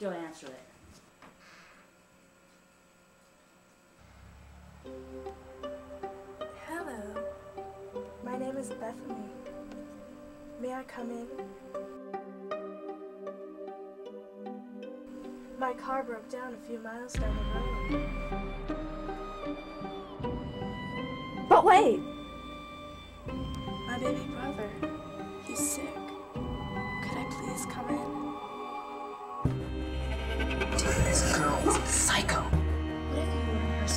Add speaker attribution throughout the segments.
Speaker 1: Don't answer it.
Speaker 2: Hello. My name is Bethany. May I come in? My car broke down a few miles down the road. But wait! My baby brother. He's sick.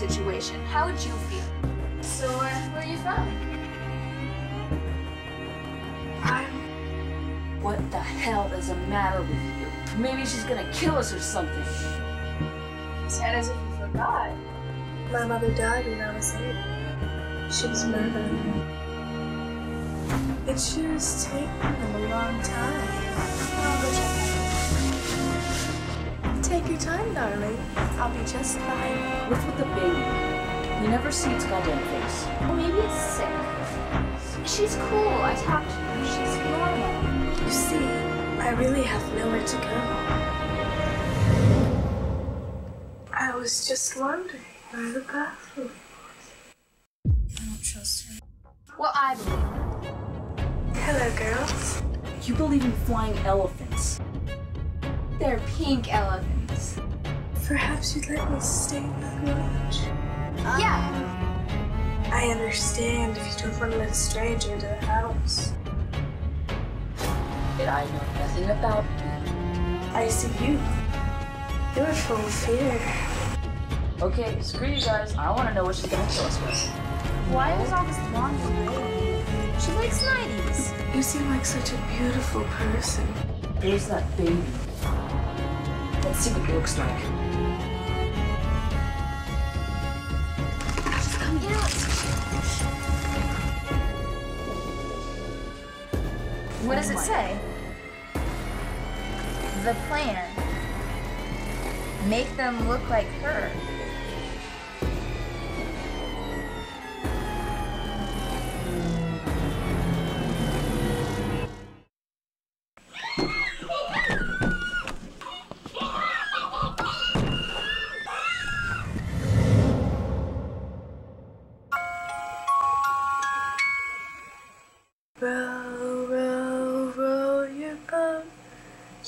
Speaker 3: Situation? How would you feel? So, uh, where are you from?
Speaker 2: I'm.
Speaker 1: What the hell is the matter with you? Maybe she's gonna kill us or something.
Speaker 3: Sound as if you forgot.
Speaker 2: My mother died when I was eight. She was murdered. It sure has taken them a long time, darling. I'll be just fine.
Speaker 1: What's with the baby? You never see its goddamn face.
Speaker 3: Well, maybe it's sick. She's cool. I talked to her. She's normal.
Speaker 2: You see, I really have nowhere to go. I was just wondering where the bathroom was. I don't trust her.
Speaker 3: Well, I believe.
Speaker 2: Hello, girls.
Speaker 1: You believe in flying elephants.
Speaker 3: They're pink elephants.
Speaker 2: Perhaps you'd let me stay in the much.
Speaker 3: Yeah.
Speaker 2: I understand if you don't want to let a stranger into the house.
Speaker 1: That I know nothing about you.
Speaker 2: I see you. You're full of fear.
Speaker 1: Okay, screw you guys. I wanna know what she's gonna kill us with.
Speaker 3: Why is all this laundry? She likes 90s.
Speaker 2: You seem like such a beautiful person.
Speaker 1: Where's that baby? Let's see what it looks like.
Speaker 3: What does it say? The plan. Make them look like her.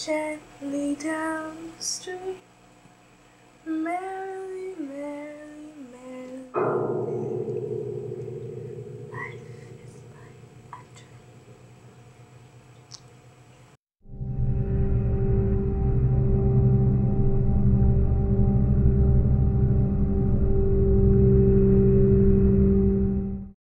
Speaker 2: Gently down the street. Merrily